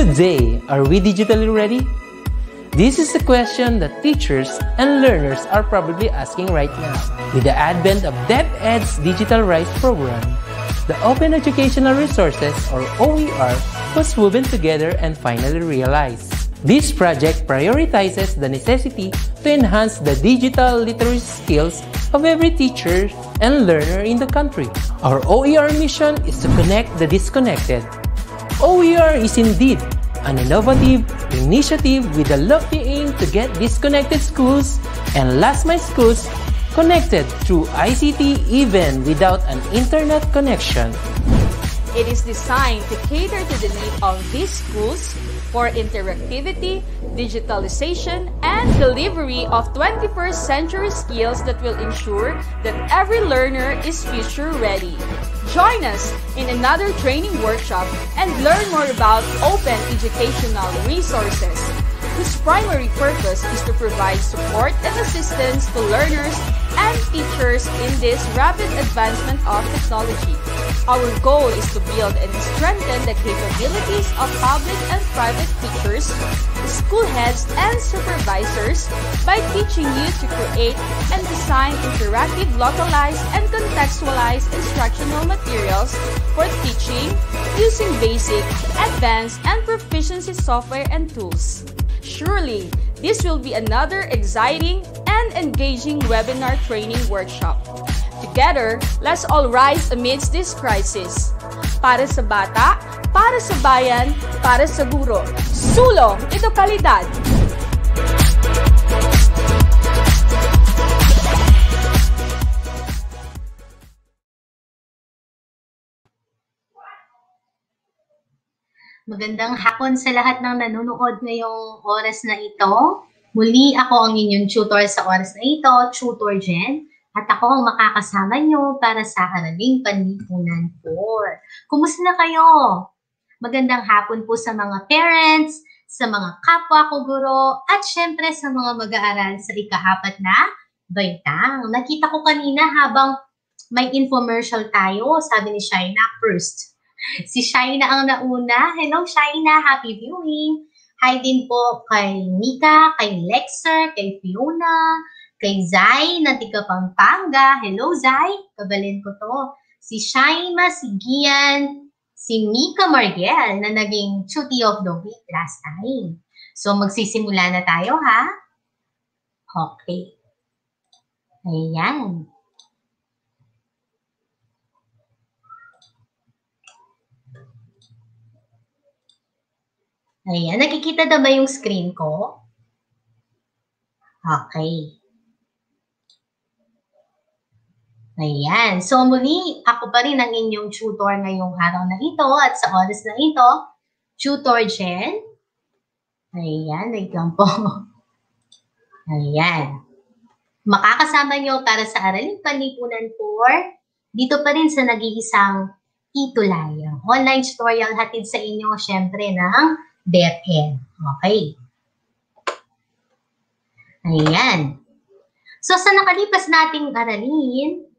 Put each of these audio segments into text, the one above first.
Good day! Are we digitally ready? This is a question that teachers and learners are probably asking right now. With the advent of DepEd's Digital Rise program, the Open Educational Resources, or OER, was woven together and finally realized. This project prioritizes the necessity to enhance the digital literacy skills of every teacher and learner in the country. Our OER mission is to connect the disconnected. OER is indeed an innovative initiative with a lofty aim to get disconnected schools and last mile schools connected through ICT even without an internet connection. It is designed to cater to the need of these schools for interactivity, digitalization, and delivery of 21st century skills that will ensure that every learner is future ready. Join us in another training workshop and learn more about open educational resources whose primary purpose is to provide support and assistance to learners and teachers in this rapid advancement of technology. Our goal is to build and strengthen the capabilities of public and private teachers, school heads, and supervisors by teaching you to create and design interactive, localized, and contextualized instructional materials for teaching using basic, advanced, and proficiency software and tools. Surely, this will be another exciting and engaging webinar training workshop. Together, let's all rise amidst this crisis. Para sa bata, para sa bayan, para sa guro. Sulong, ito kalidad! Magandang hapon sa lahat ng nanonood ngayong oras na ito. Muli ako ang inyong tutor sa oras na ito, Tutor Jen. At ako ang makakasama nyo para sa Haraling Panlipunan 4. Kumusta na kayo? Magandang hapon po sa mga parents, sa mga kapwa ko guro, at syempre sa mga mag-aaral sa ikahapat na baitang. Nakita ko kanina habang may infomercial tayo, sabi ni Shaina first. Si Shaina ang nauna. Hello Shaina, happy viewing. Hi din po kay Mika, kay Lexer, kay Fiona, Kay Zay na tiga Pampanga. Hello, Zay. Kabalin ko to. Si Shaima, si Gian, si Mika Margel na naging Chuty of the Week last time. So, magsisimula na tayo, ha? Okay. Ayan. Ayan. Nakikita na ba yung screen ko? Okay. Ayan. So muli, ako pa rin ang inyong tutor ngayong araw na ito at sa oras na ito, Tutor Jen. Ayan, wait po. Ayan. Makakasama nyo para sa Araling Panlipunan 4, dito pa rin sa nag-iisang Itulayang. Online tutorial hatid sa inyo, syempre, ng DepEd. Okay. Ayan. So, sa nakalipas nating aralin,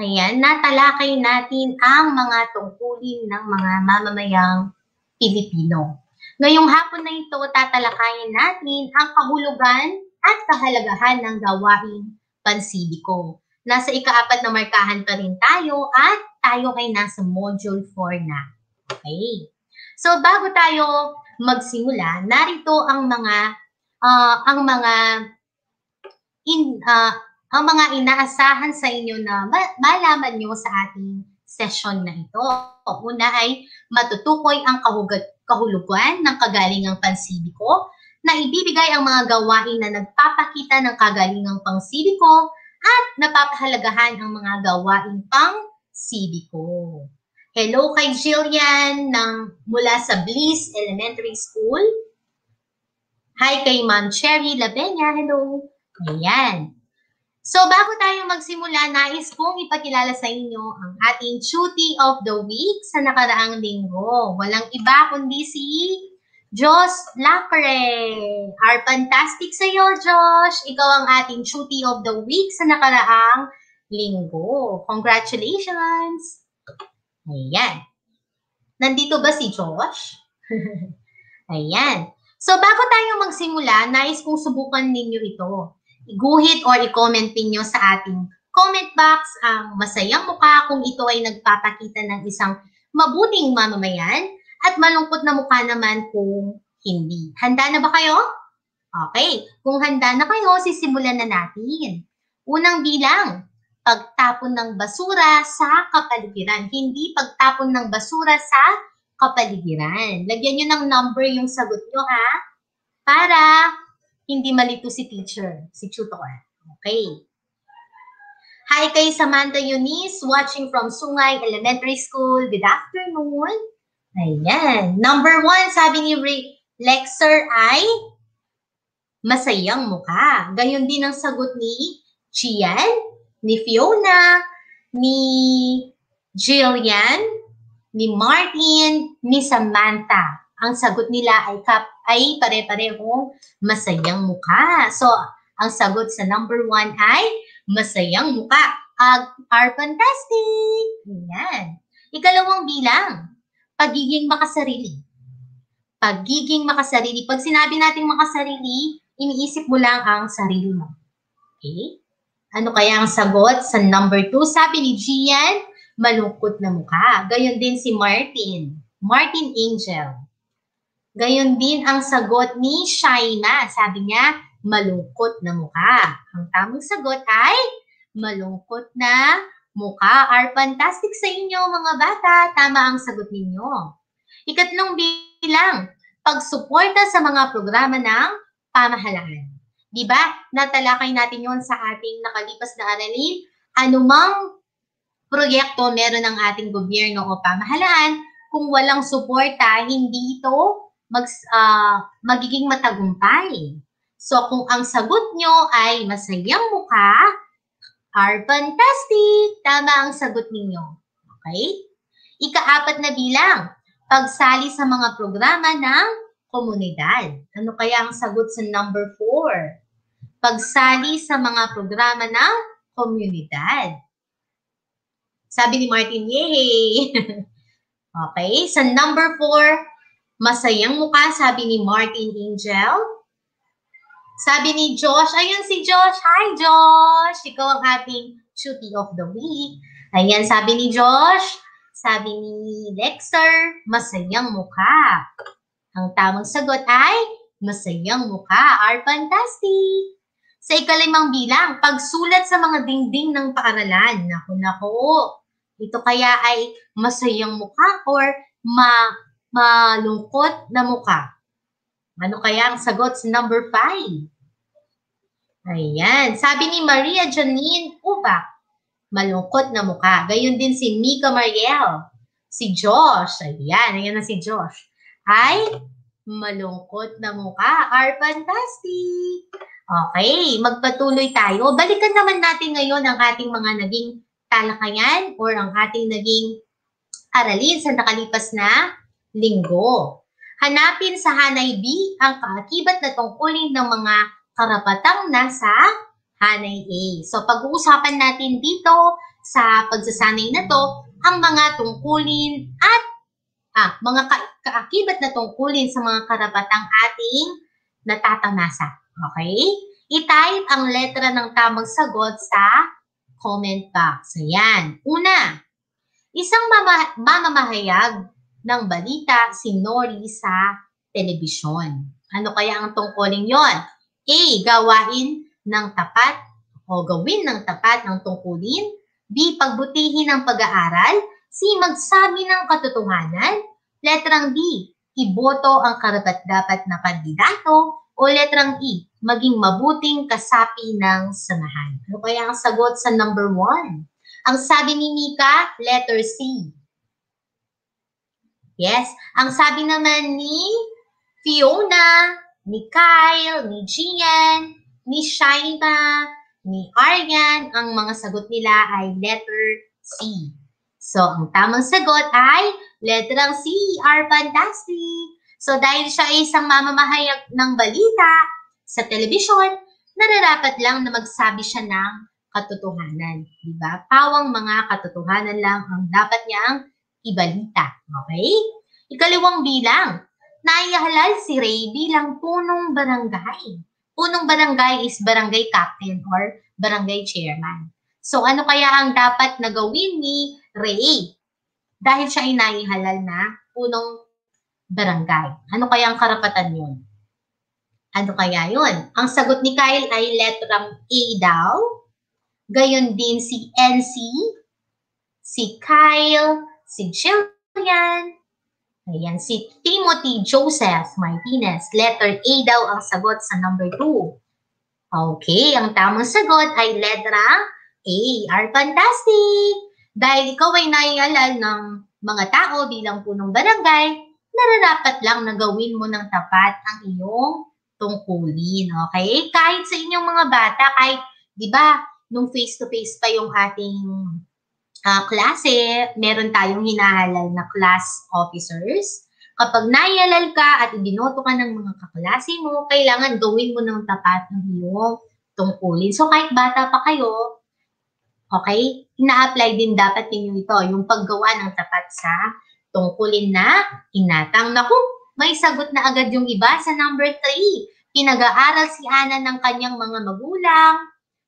Ayan, natalakay natin ang mga tungkulin ng mga mamamayang Pilipino. Ngayong hapon na ito, tatalakayin natin ang kahulugan at kahalagahan ng gawaing pansibiko. Nasa ikaapat na markahan pa rin tayo at tayo ay nasa module 4 na. Okay. So bago tayo magsimula, narito ang mga uh, ang mga in uh, ang mga inaasahan sa inyo na malaman nyo sa ating session na ito. Una ay matutukoy ang kahugat, kahulugan ng kagalingang pansibiko na ibibigay ang mga gawain na nagpapakita ng kagalingang pangsibiko at napapahalagahan ang mga gawain pang sibiko. Hello kay Jillian ng mula sa Bliss Elementary School. Hi kay Ma'am Cherry Labenya. Hello. Ayan. So bago tayo magsimula, nais kong ipakilala sa inyo ang ating Cutie of the Week sa nakaraang linggo. Walang iba kundi si Josh Lapre. Our fantastic sa iyo, Josh. Ikaw ang ating Cutie of the Week sa nakaraang linggo. Congratulations! Ayan. Nandito ba si Josh? Ayan. So, bago tayo magsimula, nais kong subukan ninyo ito. Iguhit or i-comment ninyo sa ating comment box ang masayang mukha kung ito ay nagpapakita ng isang mabuting mamamayan at malungkot na mukha naman kung hindi. Handa na ba kayo? Okay. Kung handa na kayo, sisimulan na natin. Unang bilang, pagtapon ng basura sa kapaligiran. Hindi pagtapon ng basura sa kapaligiran. Lagyan nyo ng number yung sagot nyo ha. Para hindi malito si teacher, si tutor. Okay. Hi kay Samantha Eunice, watching from Sungay Elementary School. Good afternoon. Ayan. Number one, sabi ni Ray, Lexer ay masayang mukha. Gayon din ang sagot ni Chian, ni Fiona, ni Jillian, ni Martin, ni Samantha. Ang sagot nila ay kap ay pare-parehong masayang mukha. So, ang sagot sa number one ay masayang muka. Ag are fantastic! Ayan. Ikalawang bilang, pagiging makasarili. Pagiging makasarili. Pag sinabi nating makasarili, iniisip mo lang ang sarili mo. Okay? Ano kaya ang sagot sa number two? Sabi ni Gian, malungkot na mukha. Gayon din si Martin. Martin Angel. Gayon din ang sagot ni Shaina. Sabi niya, malungkot na mukha. Ang tamang sagot ay malungkot na mukha. Are fantastic sa inyo mga bata. Tama ang sagot ninyo. Ikatlong bilang, pagsuporta sa mga programa ng pamahalaan. Di ba? Natalakay natin yon sa ating nakalipas na aralin. Anumang proyekto meron ng ating gobyerno o pamahalaan, kung walang suporta, hindi ito mag, uh, magiging matagumpay. So, kung ang sagot nyo ay masayang mukha, are fantastic. Tama ang sagot ninyo. Okay? Ikaapat na bilang, pagsali sa mga programa ng komunidad. Ano kaya ang sagot sa number four? Pagsali sa mga programa ng komunidad. Sabi ni Martin, yay! okay, sa number four, masayang mukha, sabi ni Martin Angel. Sabi ni Josh, ayun si Josh. Hi, Josh! Ikaw ang ating cutie of the week. Ayan, sabi ni Josh. Sabi ni Dexter, masayang mukha. Ang tamang sagot ay, masayang mukha. Are fantastic! Sa ikalimang bilang, pagsulat sa mga dingding ng paaralan. Naku, naku. Ito kaya ay masayang mukha or ma malungkot na mukha. Ano kaya ang sagot sa number 5? Ayan. Sabi ni Maria Janine Ubak, malungkot na mukha. Gayon din si Mika Mariel. Si Josh, ayan, ayan na si Josh. Ay, malungkot na mukha. Are fantastic. Okay, magpatuloy tayo. Balikan naman natin ngayon ang ating mga naging talakayan or ang ating naging aralin sa nakalipas na linggo. Hanapin sa Hanay B ang kaakibat na tungkulin ng mga karapatang nasa Hanay A. So pag-uusapan natin dito sa pagsasanay na to ang mga tungkulin at ah, mga ka- kaakibat na tungkulin sa mga karapatang ating natatamasa. Okay? I-type ang letra ng tamang sagot sa comment box. Ayan. Una, isang mama- mamamahayag ng balita si Nori sa telebisyon. Ano kaya ang tungkulin yon? A. Gawain ng tapat o gawin ng tapat ng tungkulin. B. Pagbutihin ng pag-aaral. C. Magsabi ng katotohanan. Letrang D. Iboto ang karapat-dapat na kandidato. O letrang E. Maging mabuting kasapi ng samahan. Ano kaya ang sagot sa number 1? Ang sabi ni Mika, letter C. Yes. Ang sabi naman ni Fiona, ni Kyle, ni Gian, ni Shaina, ni Aryan, ang mga sagot nila ay letter C. So, ang tamang sagot ay letter C, are fantastic. So, dahil siya ay isang mamamahayag ng balita sa telebisyon, nararapat lang na magsabi siya ng katotohanan. Diba? Pawang mga katotohanan lang ang dapat niyang ibalita. Okay? Ikalawang bilang, naihalal si Ray bilang punong barangay. Punong barangay is barangay captain or barangay chairman. So ano kaya ang dapat na gawin ni Ray? Dahil siya ay naihalal na punong barangay. Ano kaya ang karapatan yun? Ano kaya yun? Ang sagot ni Kyle ay letrang A daw. Gayon din si NC, si Kyle, si Jillian, Ayan, si Timothy Joseph Martinez. Letter A daw ang sagot sa number 2. Okay, ang tamang sagot ay letra A. Are fantastic! Dahil ikaw ay naialal ng mga tao bilang punong barangay, nararapat lang na gawin mo ng tapat ang iyong tungkulin. Okay? Kahit sa inyong mga bata, kahit, di ba, nung face-to-face pa yung ating uh, klase, meron tayong hinahalal na class officers. Kapag naialal ka at ibinoto ka ng mga kaklase mo, kailangan gawin mo ng tapat ng iyong tungkulin. So kahit bata pa kayo, okay, ina-apply din dapat ninyo ito, yung paggawa ng tapat sa tungkulin na inatang. Naku, may sagot na agad yung iba sa number 3. Pinag-aaral si Ana ng kanyang mga magulang,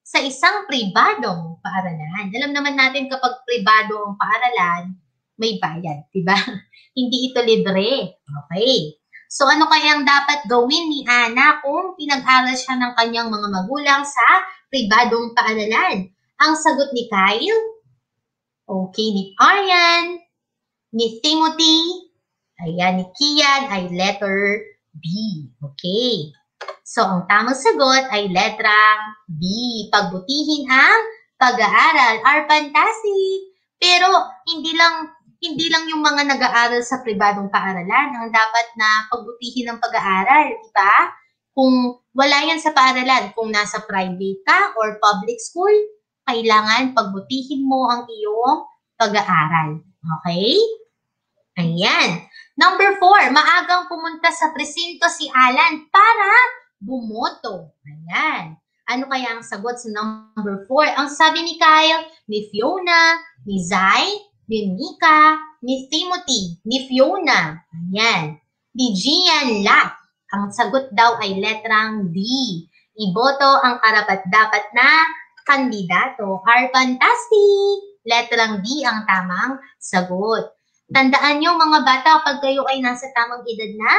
sa isang pribadong paaralan. Alam naman natin kapag pribado ang paaralan, may bayad, di ba? Hindi ito libre. Okay. So ano kaya ang dapat gawin ni Ana kung pinag-aral siya ng kanyang mga magulang sa pribadong paaralan? Ang sagot ni Kyle, okay, ni Aryan, ni Timothy, ayan, ni Kian ay letter B. Okay. So, ang tamang sagot ay letrang B. Pagbutihin ang pag-aaral are fantastic. Pero, hindi lang hindi lang yung mga nag-aaral sa pribadong paaralan ang dapat na pagbutihin ng pag-aaral, di ba? Kung wala yan sa paaralan, kung nasa private ka or public school, kailangan pagbutihin mo ang iyong pag-aaral. Okay? Ayan. Number four, maagang pumunta sa presinto si Alan para bumoto. Ayan. Ano kaya ang sagot sa number 4? Ang sabi ni Kyle, ni Fiona, ni Zai, ni Mika, ni Timothy, ni Fiona. Ayan. Ni Gian Lat. Ang sagot daw ay letrang D. Iboto ang karapat-dapat na kandidato. Are fantastic! Letrang D ang tamang sagot. Tandaan nyo mga bata, pag kayo ay nasa tamang edad na,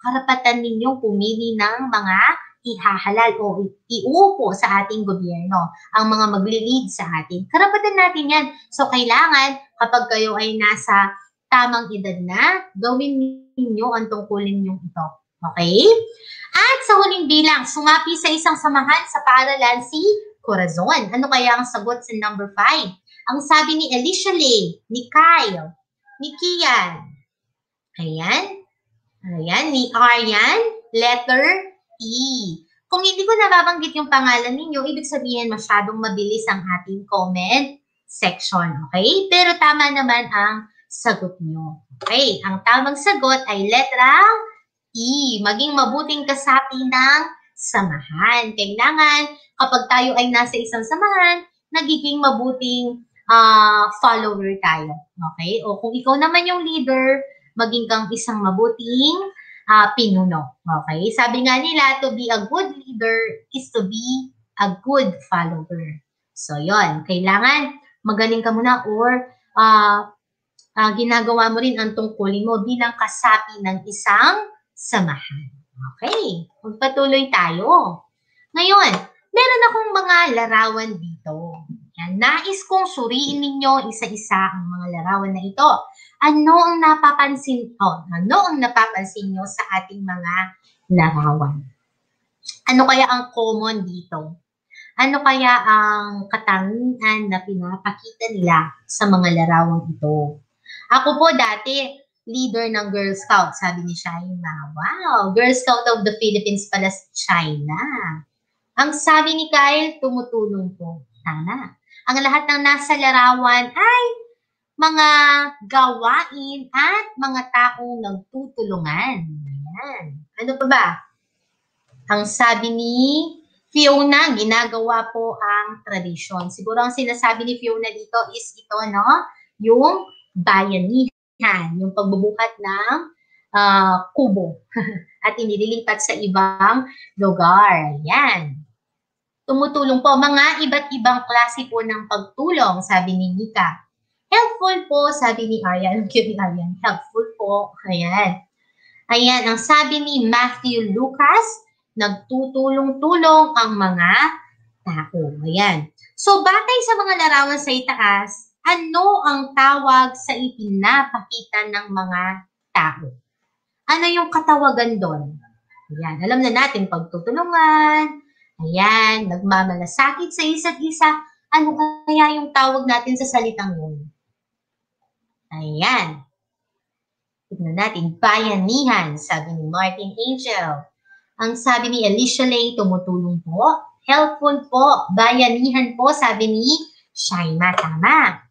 karapatan ninyong pumili ng mga ihahalal o iupo sa ating gobyerno, ang mga magli-lead sa atin. Karapatan natin yan. So, kailangan kapag kayo ay nasa tamang edad na, gawin ninyo ang tungkulin ninyong ito. Okay? At sa huling bilang, sumapi sa isang samahan sa paaralan si Corazon. Ano kaya ang sagot sa number 5? Ang sabi ni Alicia Lay, ni Kyle, ni Kian. Ayan. Ayan, ni Aryan, letter E. Kung hindi ko nababanggit yung pangalan ninyo, ibig sabihin masyadong mabilis ang ating comment section. Okay? Pero tama naman ang sagot nyo. Okay? Ang tamang sagot ay letra E. Maging mabuting kasapi ng samahan. Kailangan, kapag tayo ay nasa isang samahan, nagiging mabuting uh, follower tayo. Okay? O kung ikaw naman yung leader, maging kang isang mabuting uh, pinuno. Okay? Sabi nga nila, to be a good leader is to be a good follower. So, yon Kailangan magaling ka muna or uh, uh, ginagawa mo rin ang tungkulin mo bilang kasapi ng isang samahan. Okay? Magpatuloy tayo. Ngayon, meron akong mga larawan dito. Yan. Nais kong suriin ninyo isa-isa ang mga larawan na ito. Ano ang napapansin, oh, ano ang napapansin nyo sa ating mga larawan? Ano kaya ang common dito? Ano kaya ang katangian na pinapakita nila sa mga larawang ito? Ako po dati, leader ng Girl Scout, sabi ni Shaina. Wow, Girl Scout of the Philippines pala si China. Ang sabi ni Kyle, tumutulong po. Sana. Ang lahat ng nasa larawan ay mga gawain at mga taong nagtutulungan. Ayan. Ano pa ba? Ang sabi ni Fiona, ginagawa po ang tradisyon. Siguro ang sinasabi ni Fiona dito is ito, no? Yung bayanihan, yung pagbubuhat ng uh, kubo at inililipat sa ibang lugar. Yan. Tumutulong po mga iba't ibang klase po ng pagtulong, sabi ni Nika. Helpful po, sabi ni Aryan. Ang cute ni Aryan. Helpful po. Ayan. Ayan, ang sabi ni Matthew Lucas, nagtutulong-tulong ang mga tao. Ayan. So, batay sa mga larawan sa itaas, ano ang tawag sa ipinapakita ng mga tao? Ano yung katawagan doon? Ayan, alam na natin, pagtutulungan, ayan, nagmamalasakit sa isa't isa, ano kaya yung tawag natin sa salitang yun? Ayan. Tignan natin, bayanihan, sabi ni Martin Angel. Ang sabi ni Alicia Lay, tumutulong po. Helpful po, bayanihan po, sabi ni Shaima. Tama.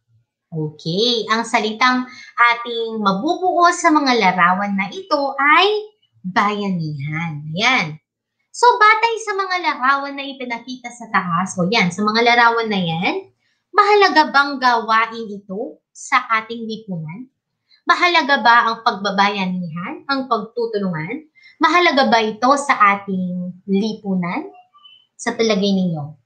Okay, ang salitang ating mabubuo sa mga larawan na ito ay bayanihan. Ayan. So, batay sa mga larawan na ipinakita sa taas, o yan, sa mga larawan na yan, mahalaga bang gawain ito sa ating lipunan? Mahalaga ba ang pagbabayanihan, ang pagtutulungan? Mahalaga ba ito sa ating lipunan? Sa palagay ninyo?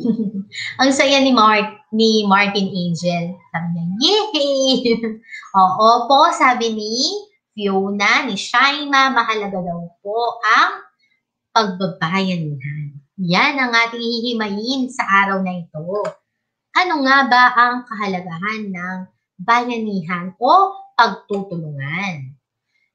ang saya ni Mark, ni Martin Angel. Sabi niya, yay! Oo po, sabi ni Fiona, ni Shaima, mahalaga daw po ang pagbabayanihan. Yan ang ating hihimayin sa araw na ito. Ano nga ba ang kahalagahan ng bayanihan o pagtutulungan?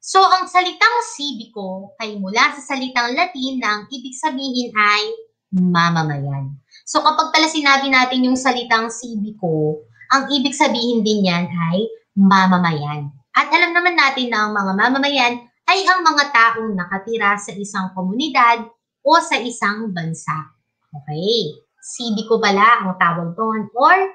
So, ang salitang sibiko ay mula sa salitang Latin na ang ibig sabihin ay mamamayan. So kapag pala sinabi natin yung salitang sibiko, ang ibig sabihin din yan ay mamamayan. At alam naman natin na ang mga mamamayan ay ang mga taong nakatira sa isang komunidad o sa isang bansa. Okay? Sibiko pala ang tawag doon or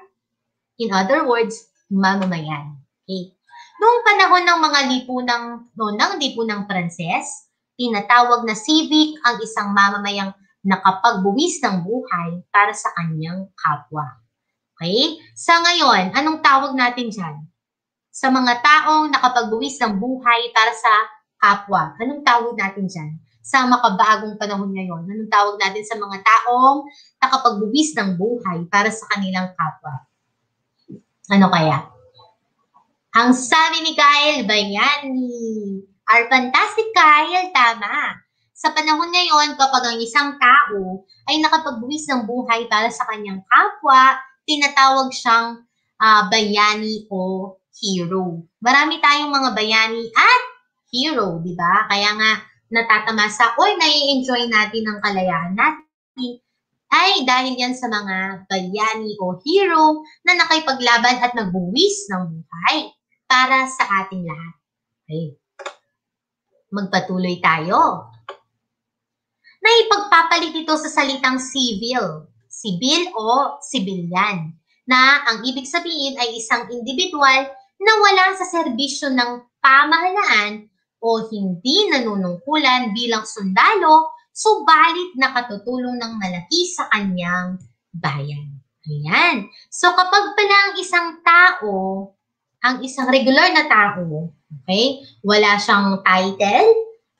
in other words, mamamayan. Okay? Noong panahon ng mga lipunang, no, ng lipunang Pranses, tinatawag na civic ang isang mamamayang nakapagbuwis ng buhay para sa kanyang kapwa. Okay? Sa ngayon, anong tawag natin dyan? Sa mga taong nakapagbuwis ng buhay para sa kapwa, anong tawag natin dyan? Sa makabagong panahon ngayon, anong tawag natin sa mga taong nakapagbuwis ng buhay para sa kanilang kapwa? Ano kaya? Ang sabi ni Kyle Bayani. Our fantastic Kyle, tama. Sa panahon ngayon, kapag ang isang tao ay nakapagbuwis ng buhay para sa kanyang kapwa, tinatawag siyang uh, bayani o hero. Marami tayong mga bayani at hero, di ba? Kaya nga natatamasa o nai-enjoy natin ang kalayaan natin ay dahil yan sa mga bayani o hero na nakipaglaban at nagbuwis ng buhay para sa ating lahat. Okay. Magpatuloy tayo na ipagpapalit ito sa salitang civil, civil o civilian, na ang ibig sabihin ay isang individual na wala sa serbisyo ng pamahalaan o hindi nanunungkulan bilang sundalo, subalit nakatutulong ng malaki sa kanyang bayan. Ayan. So kapag pala ang isang tao, ang isang regular na tao, okay, wala siyang title,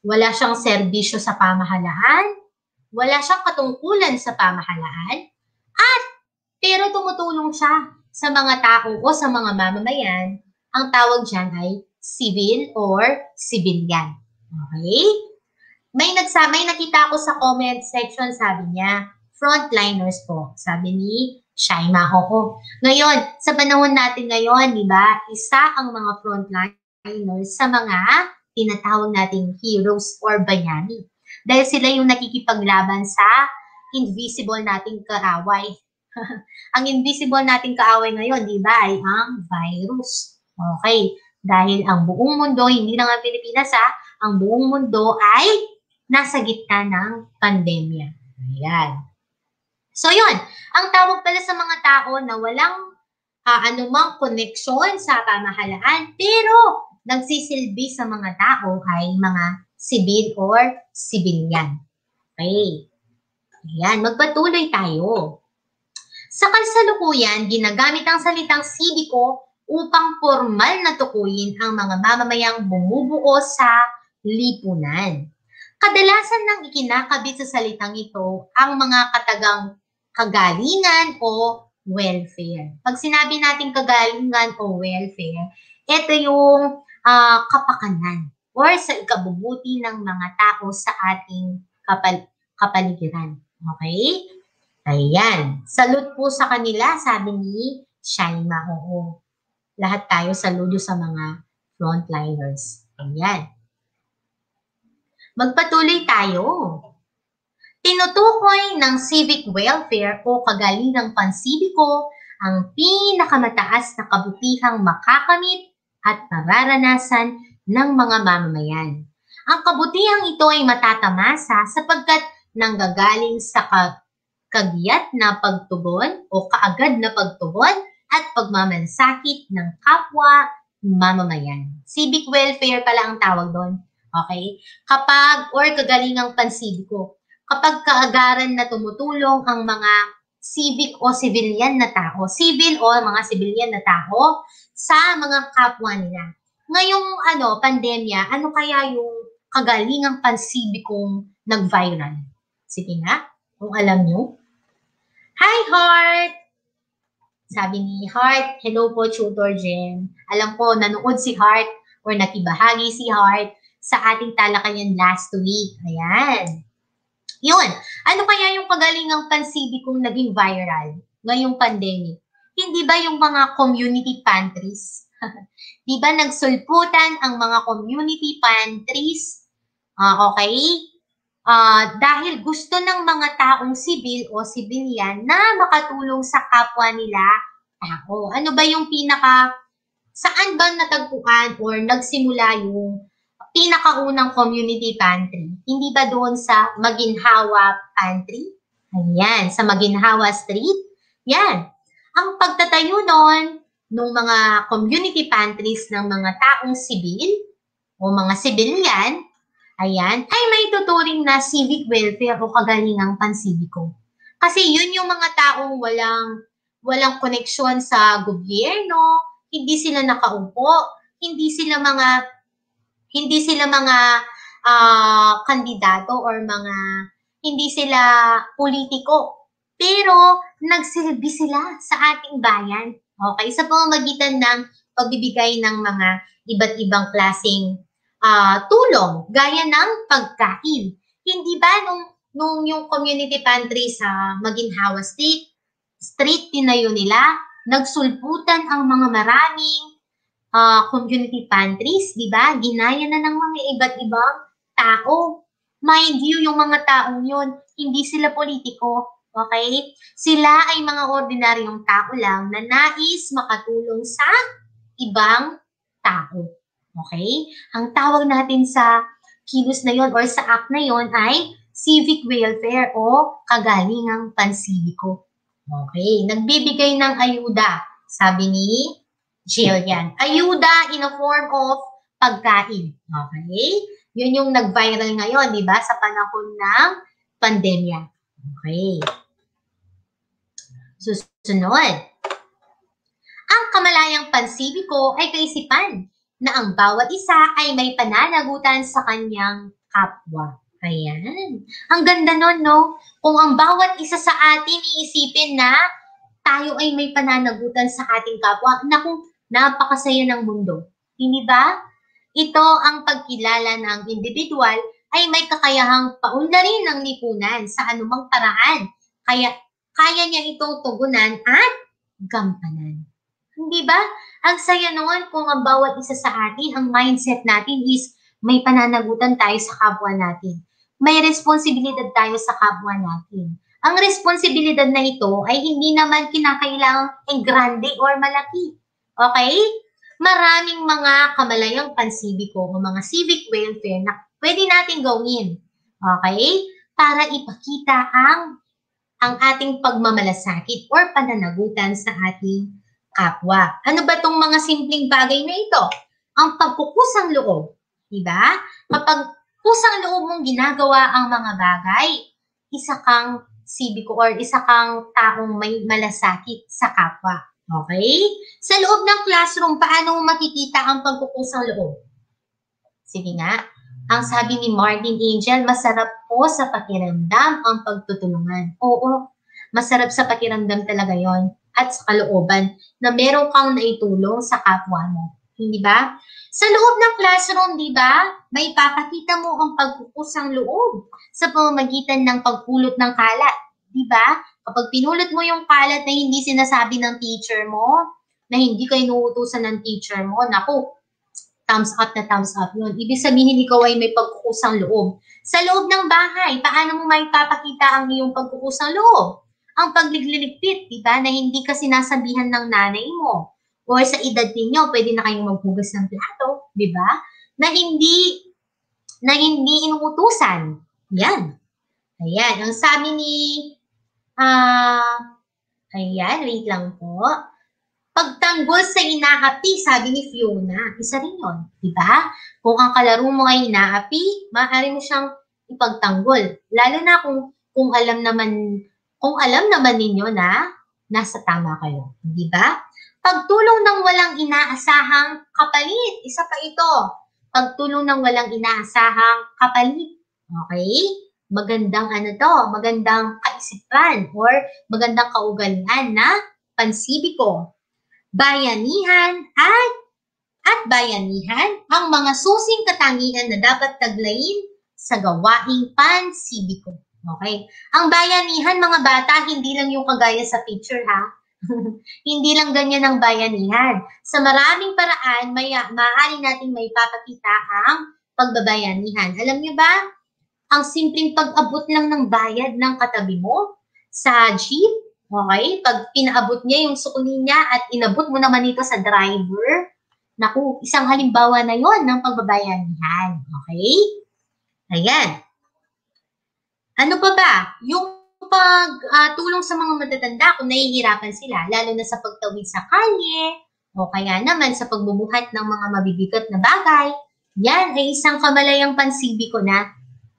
wala siyang serbisyo sa pamahalaan, wala siyang katungkulan sa pamahalaan, at pero tumutulong siya sa mga tao o sa mga mamamayan, ang tawag dyan ay civil or civilian. Okay? May nagsa may nakita ko sa comment section, sabi niya, frontliners po. Sabi ni Shaima Hoko. Ngayon, sa panahon natin ngayon, di ba, isa ang mga frontliners sa mga tinatawag nating heroes or bayani. Dahil sila yung nakikipaglaban sa invisible nating kaaway. ang invisible nating kaaway ngayon, di ba, ay ang virus. Okay. Dahil ang buong mundo, hindi lang ang Pilipinas ha, ang buong mundo ay nasa gitna ng pandemya. Ayan. So yun, ang tawag pala sa mga tao na walang uh, anumang connection sa pamahalaan, pero nagsisilbi sa mga tao ay mga civil or civilian. Okay. Ayan, magpatuloy tayo. Sa kasalukuyan, ginagamit ang salitang sibiko upang formal na tukuyin ang mga mamamayang bumubuo sa lipunan. Kadalasan nang ikinakabit sa salitang ito ang mga katagang kagalingan o welfare. Pag sinabi natin kagalingan o welfare, ito yung uh, kapakanan or sa ikabubuti ng mga tao sa ating kapal kapaligiran. Okay? Ayan. Salute po sa kanila, sabi ni Shaima. Oo. Lahat tayo saludo sa mga frontliners. Ayan. Magpatuloy tayo. Tinutukoy ng civic welfare o kagalingang pansibiko ang pinakamataas na kabutihang makakamit at mararanasan ng mga mamamayan. Ang kabutihang ito ay matatamasa sapagkat nanggagaling sa kagiyat na pagtugon o kaagad na pagtugon at pagmamansakit ng kapwa mamamayan. Civic welfare pala ang tawag doon. Okay? Kapag, or kagalingang pansibiko, kapag kaagaran na tumutulong ang mga civic o civilian na tao, civil o mga civilian na tao sa mga kapwa nila. Ngayong ano, pandemya, ano kaya yung kagalingang pansibikong nag-viral? Sige nga, kung alam nyo. Hi, Heart! Sabi ni Heart, hello po, Tutor Jen. Alam ko, nanood si Heart or nakibahagi si Heart sa ating talakayan last week. Ayan. Yun. Ano kaya yung kagalingang pansibi kong naging viral ngayong pandemic? Hindi ba yung mga community pantries? Di ba nagsulputan ang mga community pantries? Uh, okay? Uh, dahil gusto ng mga taong sibil o sibilyan na makatulong sa kapwa nila tao. Ano ba yung pinaka, saan ba natagpuan or nagsimula yung pinakaunang community pantry. Hindi ba doon sa Maginhawa Pantry? Ayan, sa Maginhawa Street. Yan. Ang pagtatayo noon ng mga community pantries ng mga taong sibil o mga sibilyan, ayan, ay may tuturing na civic welfare o kagalingang pansibiko. Kasi yun yung mga taong walang walang koneksyon sa gobyerno, hindi sila nakaupo, hindi sila mga hindi sila mga uh, kandidato or mga hindi sila politiko. Pero nagsilbi sila sa ating bayan. Okay, sa pamamagitan ng pagbibigay ng mga iba't ibang klaseng uh, tulong, gaya ng pagkain. Hindi ba nung, nung yung community pantry sa Maginhawa Street, street tinayo nila, nagsulputan ang mga maraming uh, community pantries, di ba? Ginaya na ng mga iba't ibang tao. Mind you, yung mga taong yun, hindi sila politiko. Okay? Sila ay mga ordinaryong tao lang na nais makatulong sa ibang tao. Okay? Ang tawag natin sa kilos na yon or sa act na yon ay civic welfare o kagalingang pansibiko. Okay? Nagbibigay ng ayuda, sabi ni Jillian. Ayuda in a form of pagkain. Okay? Yun yung nag-viral ngayon, di ba? Sa panahon ng pandemya. Okay. Susunod. Ang kamalayang pansibiko ay kaisipan na ang bawat isa ay may pananagutan sa kanyang kapwa. Ayan. Ang ganda nun, no? Kung ang bawat isa sa atin iisipin na tayo ay may pananagutan sa ating kapwa, na kung napakasaya ng mundo. Hindi ba? Ito ang pagkilala ng individual ay may kakayahang paunlarin ng lipunan sa anumang paraan. Kaya kaya niya itong tugunan at gampanan. Hindi ba? Ang saya noon kung ang bawat isa sa atin, ang mindset natin is may pananagutan tayo sa kapwa natin. May responsibilidad tayo sa kapwa natin. Ang responsibilidad na ito ay hindi naman kinakailangang grande or malaki. Okay? Maraming mga kamalayang pansibiko o mga civic welfare na pwede natin gawin. Okay? Para ipakita ang ang ating pagmamalasakit or pananagutan sa ating kapwa. Ano ba tong mga simpleng bagay na ito? Ang pagpukusang loob. Diba? Kapag kusang loob mong ginagawa ang mga bagay, isa kang sibiko or isa kang taong may malasakit sa kapwa. Okay? Sa loob ng classroom, paano makikita ang pagkukusang loob? Sige nga. Ang sabi ni Martin Angel, masarap po sa pakiramdam ang pagtutulungan. Oo, masarap sa pakiramdam talaga yon at sa kalooban na meron kang naitulong sa kapwa mo. Hindi ba? Sa loob ng classroom, di ba, may papakita mo ang pagkukusang loob sa pamamagitan ng pagpulot ng kalat. Di ba? Kapag pinulot mo yung kalat na hindi sinasabi ng teacher mo, na hindi kayo inuutusan ng teacher mo, naku, thumbs up na thumbs up yun. Ibig sabihin, ikaw ay may pagkukusang loob. Sa loob ng bahay, paano mo may papakita ang iyong pagkukusang loob? Ang pagliligpit, di ba, na hindi ka sinasabihan ng nanay mo or sa edad ninyo, pwede na kayong maghugas ng plato, di ba? Na hindi, na hindi inuutusan. Yan. Ayan. Ang sabi ni, ah, uh, ayan, wait lang po. Pagtanggol sa inaapi, sabi ni Fiona, isa rin yun, di ba? Kung ang kalaro mo ay inaapi, maaari mo siyang ipagtanggol. Lalo na kung, kung alam naman, kung alam naman ninyo na nasa tama kayo, di ba? Pagtulong ng walang inaasahang kapalit. Isa pa ito. Pagtulong ng walang inaasahang kapalit. Okay? Magandang ano to, magandang kaisipan or magandang kaugalian na pansibiko. Bayanihan at at bayanihan ang mga susing katangian na dapat taglayin sa gawaing pansibiko. Okay? Ang bayanihan, mga bata, hindi lang yung kagaya sa picture ha. Hindi lang ganyan ang bayanihan. Sa maraming paraan, may, maaari natin may papakita ang pagbabayanihan. Alam niyo ba, ang simpleng pag-abot lang ng bayad ng katabi mo sa jeep, okay? Pag pinaabot niya yung sukli niya at inabot mo naman ito sa driver, naku, isang halimbawa na yon ng pagbabayanihan. Okay? Ayan. Ano pa ba? Yung pagtulong ah, uh, sa mga matatanda kung nahihirapan sila, lalo na sa pagtawid sa kalye, o kaya naman sa pagbubuhat ng mga mabibigat na bagay, yan ay isang kamalayang pansibiko na.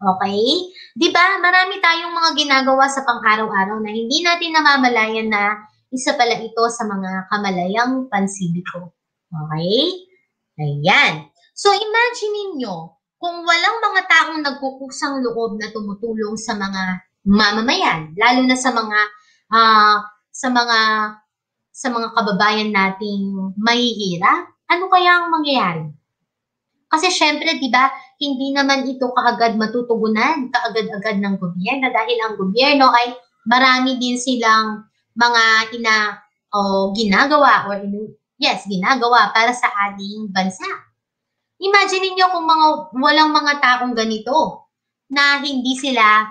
Okay? Di ba? Marami tayong mga ginagawa sa pang-araw-araw na hindi natin namamalayan na isa pala ito sa mga kamalayang pansibiko. Okay? Ayan. So, imagine niyo kung walang mga taong nagkukusang loob na tumutulong sa mga mamamayan, lalo na sa mga uh, sa mga sa mga kababayan nating mahihirap, ano kaya ang mangyayari? Kasi syempre, di ba, hindi naman ito kaagad matutugunan, kaagad-agad ng gobyerno dahil ang gobyerno ay marami din silang mga ina o ginagawa or yes, ginagawa para sa ating bansa. Imagine niyo kung mga walang mga taong ganito na hindi sila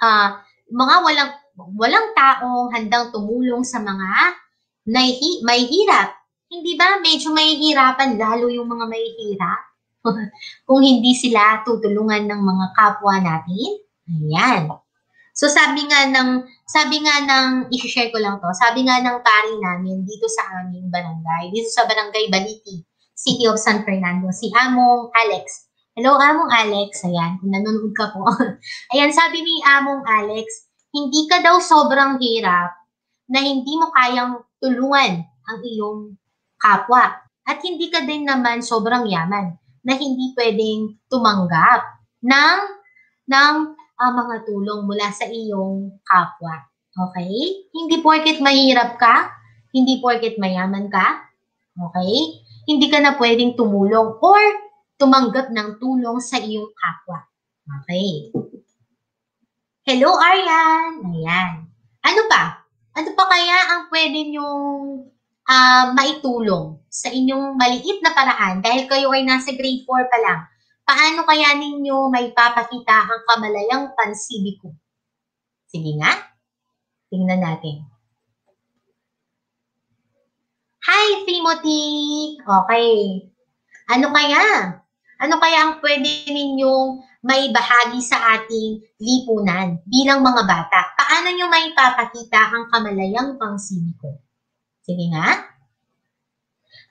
uh, mga walang walang taong handang tumulong sa mga naihi, may hirap. Hindi ba medyo mahihirapan lalo yung mga may hirap? Kung hindi sila tutulungan ng mga kapwa natin? Ayan. So sabi nga ng sabi nga ng i-share ko lang to. Sabi nga ng pari namin dito sa aming barangay, dito sa barangay Baliti, City of San Fernando, si Among Alex. Hello, Among Alex. Ayan, kung nanonood ka po. Ayan, sabi ni Among Alex, hindi ka daw sobrang hirap na hindi mo kayang tulungan ang iyong kapwa. At hindi ka din naman sobrang yaman na hindi pwedeng tumanggap ng, ng uh, mga tulong mula sa iyong kapwa. Okay? Hindi porket mahirap ka, hindi porket mayaman ka, okay? Hindi ka na pwedeng tumulong or tumanggap ng tulong sa iyong kapwa. Okay. Hello, Aryan! Ayan. Ano pa? Ano pa kaya ang pwede niyong uh, maitulong sa inyong maliit na paraan dahil kayo ay nasa grade 4 pa lang? Paano kaya ninyo may papakita ang kamalayang pansibiko? Sige nga. Tingnan natin. Hi, Timothy! Okay. Ano kaya? Ano kaya ang pwede ninyong may bahagi sa ating lipunan bilang mga bata? Paano nyo may papakita ang kamalayang pangsibiko? Sige nga.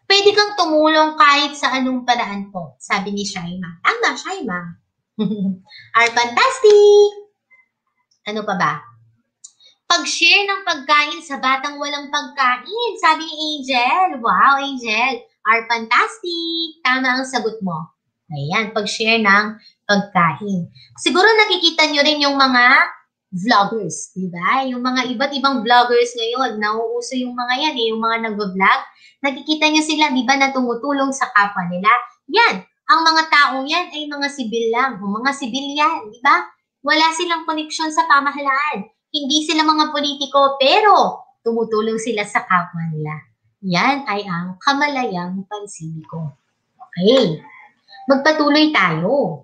Pwede kang tumulong kahit sa anong paraan po, sabi ni Shaima. Tama, Shaima. Are fantastic! Ano pa ba? Pag-share ng pagkain sa batang walang pagkain. Sabi ni Angel. Wow, Angel. Are fantastic. Tama ang sagot mo. Ayan, pag-share ng pagkain. Siguro nakikita nyo rin yung mga vloggers, di ba? Yung mga iba't ibang vloggers ngayon, nauuso yung mga yan eh, yung mga nag-vlog. Nakikita nyo sila, di ba, na tumutulong sa kapwa nila. Yan, ang mga taong yan ay mga sibil lang, o mga sibilyan, di ba? Wala silang koneksyon sa pamahalaan. Hindi sila mga politiko, pero tumutulong sila sa kapwa nila. Yan ay ang kamalayang pansibiko. Okay. Magpatuloy tayo.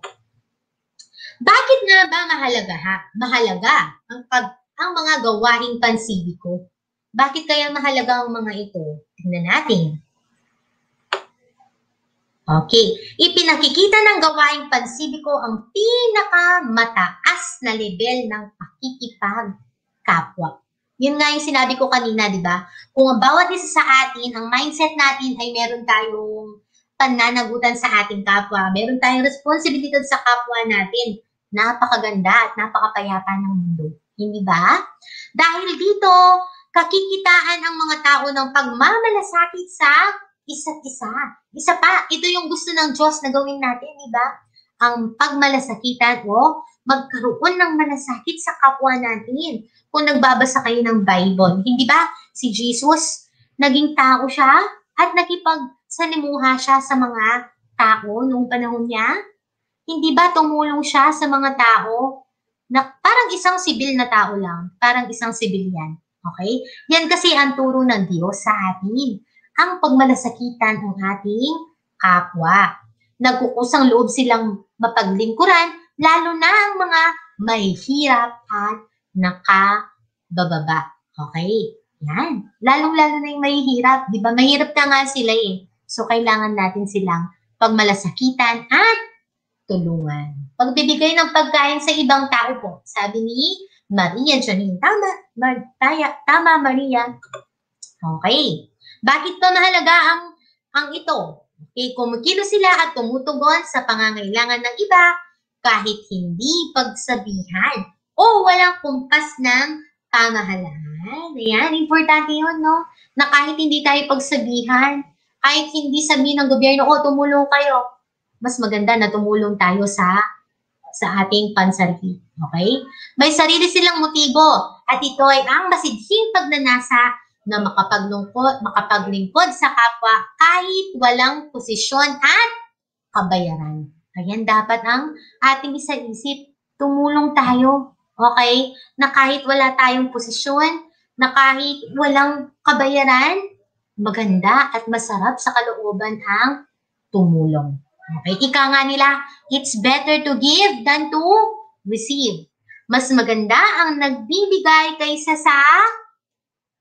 Bakit nga ba mahalaga, ha? mahalaga ang, pag, ang mga gawaing pansibiko? Bakit kaya mahalaga ang mga ito? Tingnan natin. Okay. Ipinakikita ng gawaing pansibiko ang pinakamataas na level ng pakikipagkapwa. Yun nga yung sinabi ko kanina, di ba? Kung ang bawat isa sa atin, ang mindset natin ay meron tayong pananagutan sa ating kapwa, meron tayong responsibilidad sa kapwa natin, napakaganda at napakapayapa ng mundo. Hindi ba? Dahil dito, kakikitaan ang mga tao ng pagmamalasakit sa isa't isa. Isa pa, ito yung gusto ng Diyos na gawin natin, di ba? Ang pagmalasakitan o magkaroon ng malasakit sa kapwa natin. Kung nagbabasa kayo ng Bible, hindi ba? Si Jesus, naging tao siya at nakipagsalimuha siya sa mga tao noong panahon niya. Hindi ba tumulong siya sa mga tao na parang isang sibil na tao lang, parang isang sibilyan. Okay? Yan kasi ang turo ng Diyos sa atin ang pagmalasakitan ng ating kapwa. Nagkukusang loob silang mapaglingkuran, lalo na ang mga may hirap at nakabababa. Okay? Yan. Lalong-lalo na yung mahihirap. Di ba? Mahirap na nga sila eh. So, kailangan natin silang pagmalasakitan at tulungan. Pagbibigay ng pagkain sa ibang tao po. Sabi ni Maria Janine. Tama, Mar taya, tama Maria. Okay. Bakit pa mahalaga ang, ang ito? Okay, kumikilo sila at tumutugon sa pangangailangan ng iba kahit hindi pagsabihan o walang kumpas ng pamahalaan. Ayan, importante yun, no? Na kahit hindi tayo pagsabihan, kahit hindi sabihin ng gobyerno, o tumulong kayo, mas maganda na tumulong tayo sa sa ating pansarili. Okay? May sarili silang motibo at ito ay ang masidhing pagnanasa na makapaglungkot, makapaglingkod sa kapwa kahit walang posisyon at kabayaran. Ayan, dapat ang ating isa-isip, tumulong tayo, okay? Na kahit wala tayong posisyon, na kahit walang kabayaran, maganda at masarap sa kalooban ang tumulong. Okay, ika nga nila, it's better to give than to receive. Mas maganda ang nagbibigay kaysa sa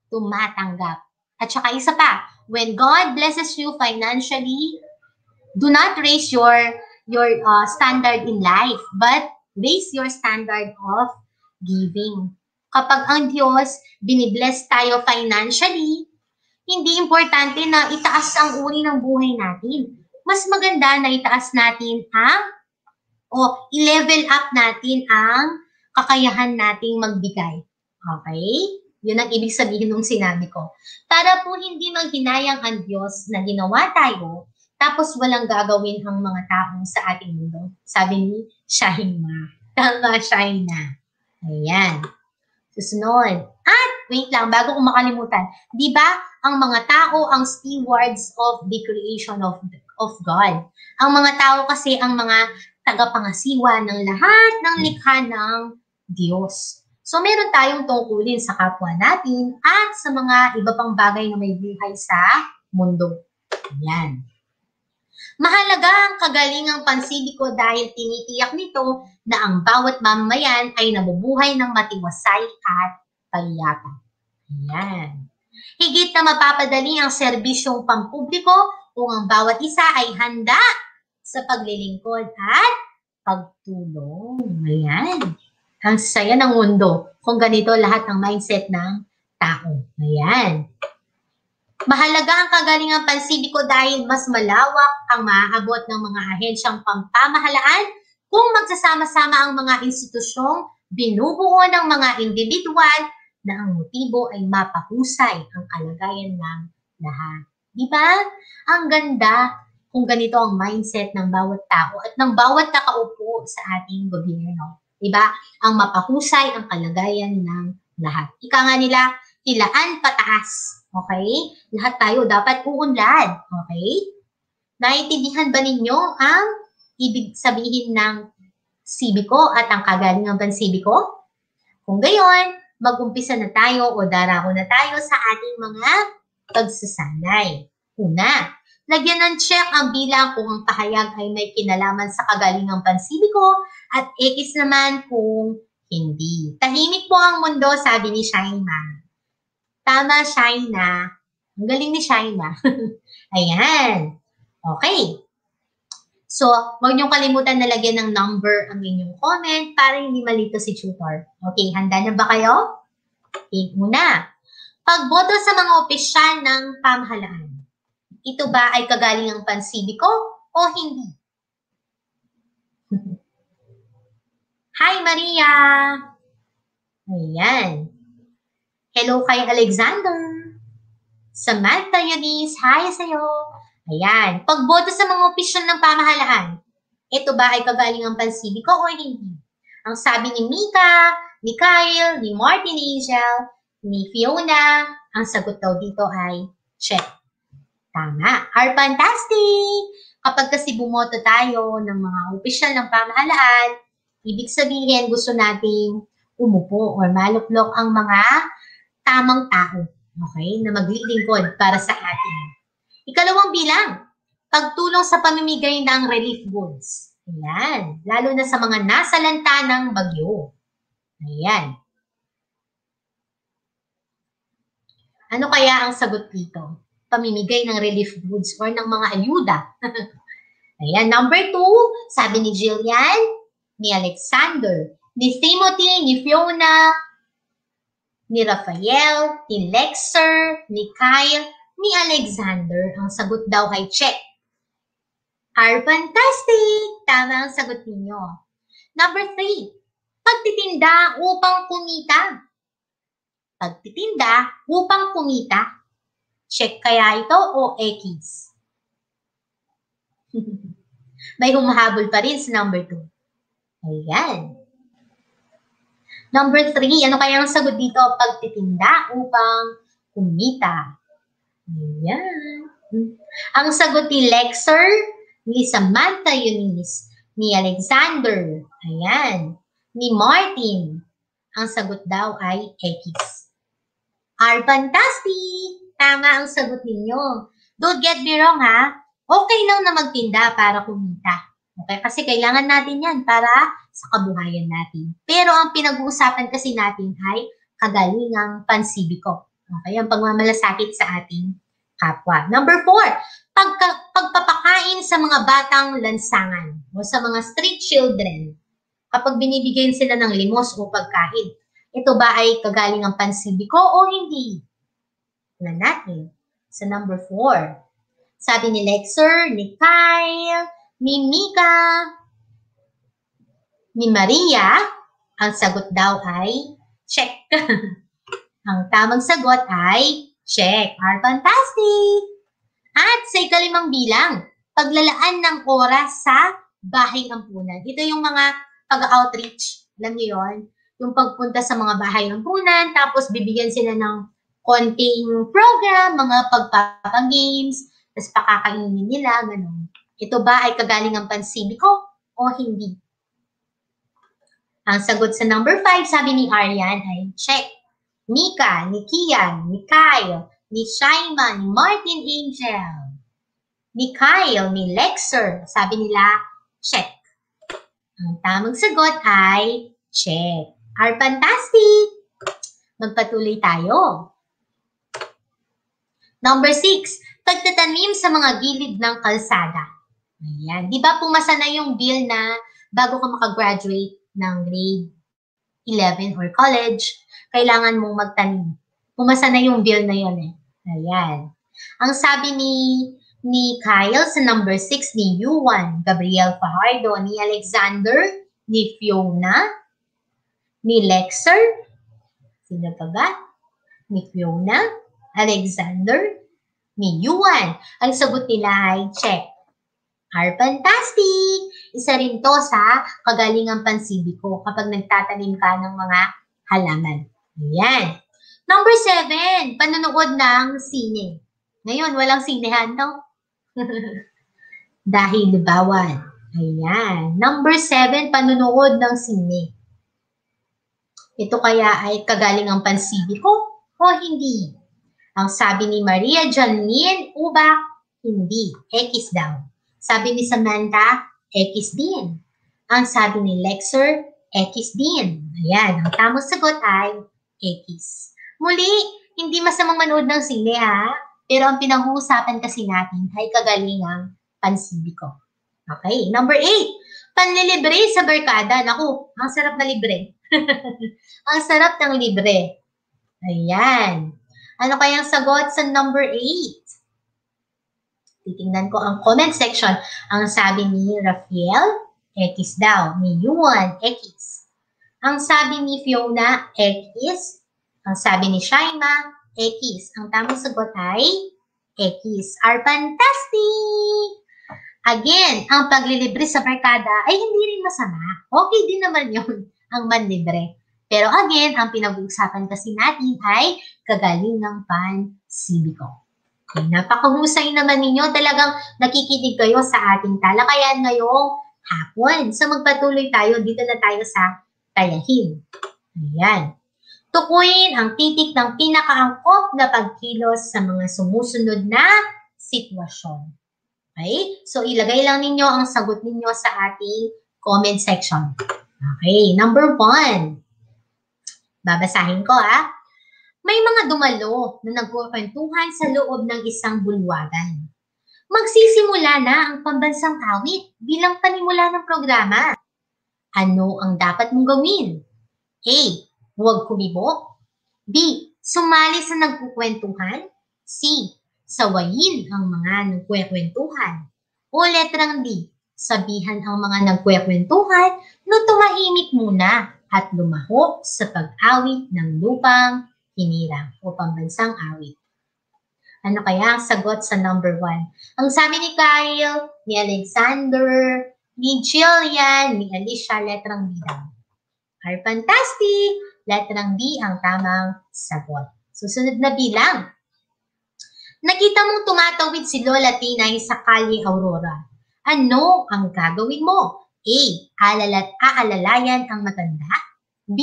tumatanggap. At saka isa pa, when God blesses you financially, do not raise your your uh, standard in life, but raise your standard of giving. Kapag ang Diyos binibless tayo financially, hindi importante na itaas ang uri ng buhay natin. Mas maganda na itaas natin ang o i-level up natin ang kakayahan nating magbigay. Okay? Yun ang ibig sabihin ng sinabi ko. Para po hindi maghinayang ang Diyos na ginawa tayo, tapos walang gagawin ang mga taong sa ating mundo. Sabi ni Shahina. Tama, Shahina. Ayan. Susunod. At, wait lang, bago ko makalimutan. Di ba, ang mga tao ang stewards of the creation of, of God. Ang mga tao kasi ang mga tagapangasiwa ng lahat ng likha ng Diyos. So, meron tayong tungkulin sa kapwa natin at sa mga iba pang bagay na may buhay sa mundo. Yan. Mahalaga ang kagalingang pansibiko dahil tinitiyak nito na ang bawat mamamayan ay nabubuhay ng matiwasay at payapa. Yan. Higit na mapapadali ang serbisyong pampubliko kung ang bawat isa ay handa sa paglilingkod at pagtulong. Ayan. Ang saya ng mundo kung ganito lahat ng mindset ng tao. Ayan. Mahalaga ang kagalingang pansibiko dahil mas malawak ang maaabot ng mga ahensyang pampamahalaan kung magsasama-sama ang mga institusyong binubuo ng mga individual na ang motibo ay mapahusay ang kalagayan ng lahat. Di ba? Ang ganda kung ganito ang mindset ng bawat tao at ng bawat nakaupo sa ating gobyerno. Di ba? Ang mapahusay ang kalagayan ng lahat. Ika nga nila, tilaan pataas. Okay? Lahat tayo dapat uunlad. Okay? Naintindihan ba ninyo ang ibig sabihin ng sibiko at ang kagalingan ng sibiko? Kung gayon, mag-umpisa na tayo o darako na tayo sa ating mga pagsasanay. Una, lagyan ng check ang bilang kung ang pahayag ay may kinalaman sa kagalingang pansibiko at X naman kung hindi. Tahimik po ang mundo, sabi ni Shaina. Tama, Shaina. Ang galing ni Shaina. Ayan. Okay. So, huwag niyong kalimutan na lagyan ng number ang inyong comment para hindi malito si tutor. Okay, handa na ba kayo? Okay, una. Pagboto sa mga opisyal ng pamahalaan. Ito ba ay kagalingang pansibiko o hindi? Hi, Maria! Ayan. Hello kay Alexander. Samantha Eunice, hi sa'yo. Ayan. Pagboto sa mga opisyal ng pamahalaan, ito ba ay kagalingang pansibiko o hindi? Ang sabi ni Mika, ni Kyle, ni Martin Angel, ni Fiona, ang sagot daw dito ay check. Tama. Are fantastic! Kapag kasi bumoto tayo ng mga opisyal ng pamahalaan, ibig sabihin gusto nating umupo or maluklok ang mga tamang tao. Okay? Na maglilingkod para sa atin. Ikalawang bilang, pagtulong sa pamimigay ng relief goods. Ayan. Lalo na sa mga nasa lanta ng bagyo. Ayan. Ano kaya ang sagot dito? Pamimigay ng relief goods or ng mga ayuda. Ayan. Number two, sabi ni Jillian, ni Alexander, ni Timothy, ni Fiona, ni Raphael, ni Lexer, ni Kyle, ni Alexander. Ang sagot daw ay check. Are fantastic! Tama ang sagot ninyo. Number three, pagtitinda upang kumita. Pagtitinda upang kumita. Check kaya ito o X? May humahabol pa rin sa number two. Ayan. Number three, ano kaya ang sagot dito? Pagtitinda upang kumita. Ayan. Ang sagot ni Lexer, ni Samantha Eunice, ni Alexander, ayan, ni Martin. Ang sagot daw ay X. Are fantastic! Tama ang sagot ninyo. Don't get me wrong ha. Okay lang na magtinda para kumita. Okay? Kasi kailangan natin yan para sa kabuhayan natin. Pero ang pinag-uusapan kasi natin ay kagalingang pansibiko. Okay? Ang pagmamalasakit sa ating kapwa. Number four, pagka, pagpapakain sa mga batang lansangan o sa mga street children kapag binibigyan sila ng limos o pagkain. Ito ba ay kagalingang pansibiko o hindi? Na natin. Sa number four, sabi ni Lexer, ni Kyle, ni Mika, ni Maria, ang sagot daw ay check. ang tamang sagot ay check. Are fantastic! At sa ikalimang bilang, paglalaan ng oras sa bahay ampunan. Ito yung mga pag-outreach. Alam niyo yun? Yung pagpunta sa mga bahay ampunan, tapos bibigyan sila ng konting program, mga pagpapagames, tapos pakakainin nila, ganun. Ito ba ay kagaling ang pansibiko o hindi? Ang sagot sa number 5, sabi ni Aryan ay check. Mika, ni Kian, ni Kyle, ni Shaima, ni Martin Angel, ni Kyle, ni Lexer, sabi nila check. Ang tamang sagot ay check. Are fantastic! Magpatuloy tayo. Number 6, pagtatanim sa mga gilid ng kalsada. Ayan. Di ba pumasa na yung bill na bago ka makagraduate, ng grade 11 or college, kailangan mong magtanim. Pumasa na yung bill na yun eh. Ayan. Ang sabi ni ni Kyle sa number 6 ni Yuan, Gabriel Fajardo, ni Alexander, ni Fiona, ni Lexer, Sino pa ba? Ni Fiona, Alexander, ni Yuan. Ang sagot nila ay check. Are fantastic! Isa rin to sa kagalingang pansibiko kapag nagtatanim ka ng mga halaman. Ayan. Number seven, panonood ng sine. Ngayon, walang sinehan, no? Dahil bawal. Ayan. Number seven, panunood ng sine. Ito kaya ay kagaling ang pansibiko o hindi? Ang sabi ni Maria Janine Ubak, hindi. X daw. Sabi ni Samantha, X din. Ang sabi ni Lexer, X din. Ayan. Ang tamang sagot ay X. Muli, hindi masamang manood ng sine ha. Pero ang pinag-uusapan kasi natin ay kagalingang pansibiko. Okay, number eight. Panlilibre sa barkada. Naku, ang sarap na libre. ang sarap ng libre. Ayan. Ano kayang sagot sa number eight? Titingnan ko ang comment section. Ang sabi ni Rafael, X daw. Ni Yuan, X. Ang sabi ni Fiona, X. Ang sabi ni Shaima, X. Ang tamang sagot ay X. Are fantastic! Again, ang paglilibre sa barkada ay hindi rin masama. Okay din naman yun, ang manlibre. Pero again, ang pinag-uusapan kasi natin ay kagaling ng pansibiko. Okay, napakahusay naman ninyo. Talagang nakikinig kayo sa ating talakayan ngayong hapon. So magpatuloy tayo. Dito na tayo sa tayahin. Ayan. Tukuyin ang titik ng pinakaangkop na pagkilos sa mga sumusunod na sitwasyon. Okay? So, ilagay lang ninyo ang sagot ninyo sa ating comment section. Okay, number one. Babasahin ko ah. May mga dumalo na nagkukwentuhan sa loob ng isang bulwagan. Magsisimula na ang pambansang awit bilang panimula ng programa. Ano ang dapat mong gawin? A. Huwag kumibo. B. Sumali sa nagkukwentuhan. C. Sawayin ang mga nagkwekwentuhan. O letrang D. Sabihan ang mga nagkwekwentuhan na tumahimik muna at lumahok sa pag-awit ng lupang hinirang o pambansang awit. Ano kaya ang sagot sa number one? Ang sabi ni Kyle, ni Alexander, ni Jillian, ni Alicia, letrang B daw. Are fantastic! Letrang B ang tamang sagot. Susunod na bilang. Nakita mong tumatawid si Lola Tinay sa Kali Aurora. Ano ang gagawin mo? A. Alalat aalalayan ang matanda. B.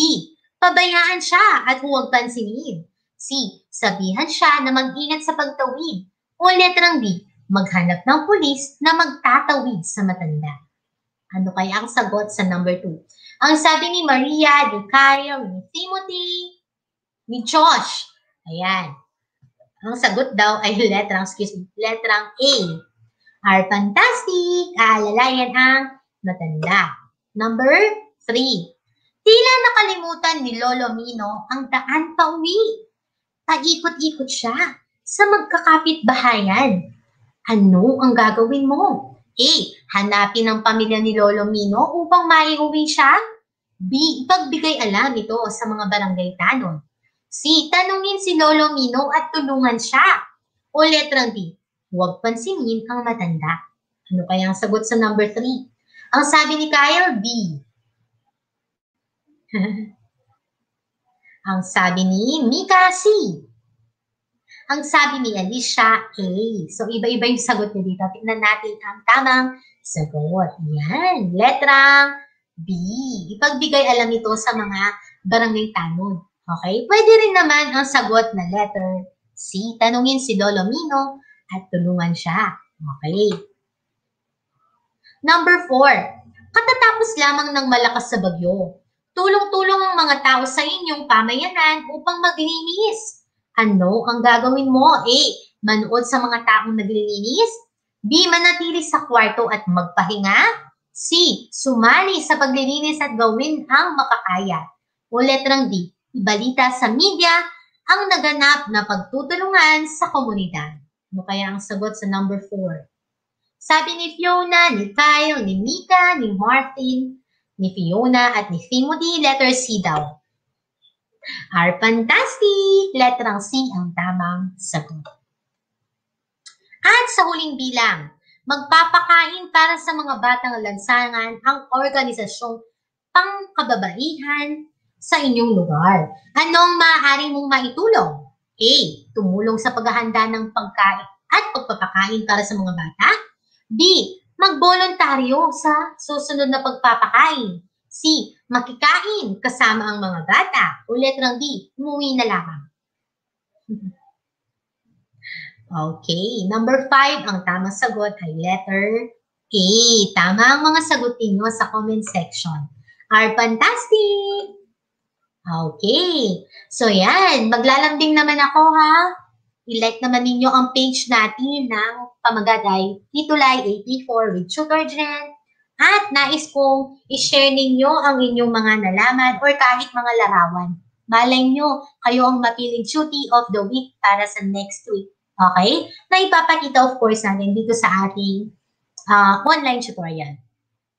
Pabayaan siya at huwag pansinin. C. Sabihan siya na mag-ingat sa pagtawid. O letrang D. Maghanap ng pulis na magtatawid sa matanda. Ano kaya ang sagot sa number 2? Ang sabi ni Maria, ni Kyle, ni Timothy, ni Josh. Ayan. Ang sagot daw ay letrang, excuse me, letrang A. Are fantastic. Aalalayan ang matanda. Number 3. Tila nakalimutan ni Lolo Mino ang daan pa uwi. Paikot-ikot siya sa magkakapit-bahayan. Ano ang gagawin mo? A. Hanapin ang pamilya ni Lolo Mino upang maiuwi siya. B. Ipagbigay alam ito sa mga barangay tanod. C. Tanungin si Lolo Mino at tulungan siya. O letrang D. Huwag pansinin ang matanda. Ano kaya ang sagot sa number 3? Ang sabi ni Kyle, B. ang sabi ni Mika, C. Ang sabi ni Alicia, A. So, iba-iba yung sagot niya dito. Tingnan natin ang tamang sagot. Yan. Letrang B. Ipagbigay alam ito sa mga barangay tanod. Okay? Pwede rin naman ang sagot na letter C. Tanungin si Lolo Mino at tulungan siya. Okay. Number 4. Katatapos lamang ng malakas sa bagyo. Tulong-tulong ang mga tao sa inyong pamayanan upang maglinis. Ano ang gagawin mo? A. Manood sa mga taong naglilinis. B. Manatili sa kwarto at magpahinga. C. Sumali sa paglilinis at gawin ang makakaya. O letrang D. Ibalita sa media ang naganap na pagtutulungan sa komunidad. Ano kaya ang sagot sa number 4? Sabi ni Fiona, ni Kyle, ni Mika, ni Martin, ni Fiona at ni Timothy, letter C daw. Are fantastic! Letrang C ang tamang sagot. At sa huling bilang, magpapakain para sa mga batang lansangan ang organisasyong pangkababaihan sa inyong lugar. Anong maaari mong maitulong? A. Tumulong sa paghahanda ng pagkain at pagpapakain para sa mga bata. B. Magbolontaryo sa susunod na pagpapakain. C. Makikain kasama ang mga bata. O letrang D. Umuwi na lamang. Okay, number five, ang tamang sagot ay letter A. Tama ang mga sagot ninyo sa comment section. Are fantastic! Okay, so yan, maglalambing naman ako ha. I-like naman ninyo ang page natin ng pamagagay Titulay 84 with Tutor Jen. At nais kong i-share ninyo ang inyong mga nalaman or kahit mga larawan. Malay nyo, kayo ang mapiling duty of the week para sa next week. Okay? Na ipapakita of course natin dito sa ating uh, online tutorial.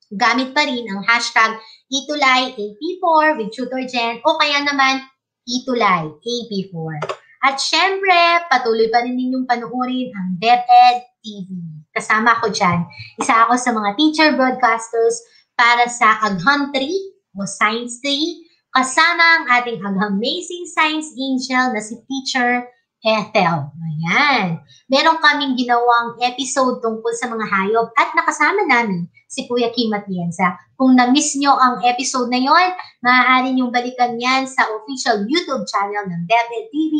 Gamit pa rin ang hashtag itulay AP4 with TutorGen o kaya naman itulay AP4. At syempre, patuloy pa rin ninyong panuorin ang DepEd TV. Kasama ko dyan. Isa ako sa mga teacher broadcasters para sa Agham 3 o Science 3 kasama ang ating amazing science angel na si Teacher Ethel. Ayan. Meron kaming ginawang episode tungkol sa mga hayop at nakasama namin si Kuya Kim Atienza. Kung na-miss nyo ang episode na yon, maaari nyong balikan yan sa official YouTube channel ng DepEd TV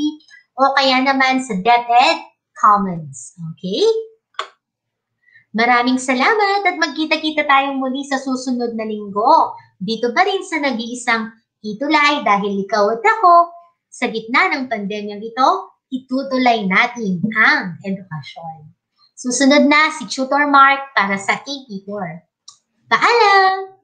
o kaya naman sa DepEd Commons. Okay? Maraming salamat at magkita-kita tayong muli sa susunod na linggo. Dito pa rin sa nag-iisang Itulay dahil ikaw at ako sa gitna ng pandemyang ito, itutuloy natin ang edukasyon. Susunod na si Tutor Mark para sa AP4. Paalam!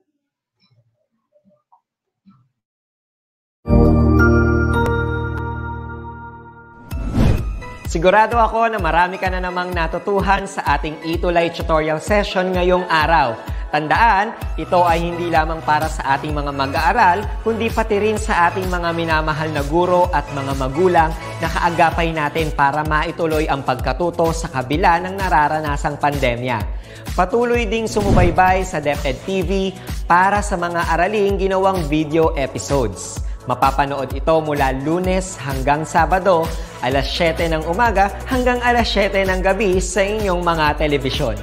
Sigurado ako na marami ka na namang natutuhan sa ating Itulay tutorial session ngayong araw. Tandaan, ito ay hindi lamang para sa ating mga mag-aaral, kundi pati rin sa ating mga minamahal na guro at mga magulang na kaagapay natin para maituloy ang pagkatuto sa kabila ng nararanasang pandemya. Patuloy ding sumubaybay sa DepEd TV para sa mga araling ginawang video episodes. Mapapanood ito mula lunes hanggang sabado, alas 7 ng umaga hanggang alas 7 ng gabi sa inyong mga telebisyon.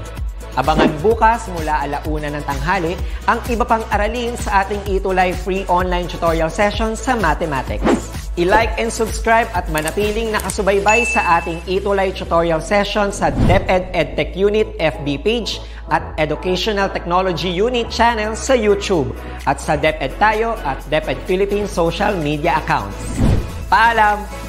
Abangan bukas mula alauna ng tanghali ang iba pang aralin sa ating Itulay free online tutorial session sa mathematics. I-like and subscribe at manatiling nakasubaybay sa ating Itulay tutorial session sa DepEd EdTech Unit FB page at Educational Technology Unit channel sa YouTube at sa DepEd Tayo at DepEd Philippines social media accounts. Paalam!